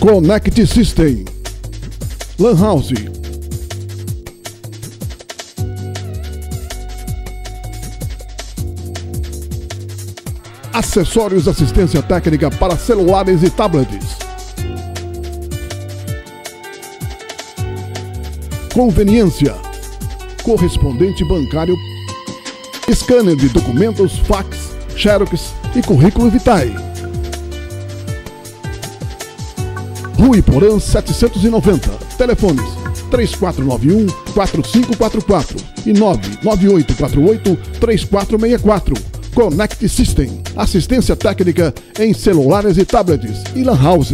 Connect System. Lan House. Acessórios assistência técnica para celulares e tablets. Conveniência. Correspondente bancário. Scanner de documentos, fax, xerox e currículo vitae. Rua Iporã 790. Telefones 3491 4544 e 99848 3464. Connect System. Assistência técnica em celulares e tablets. E Lan House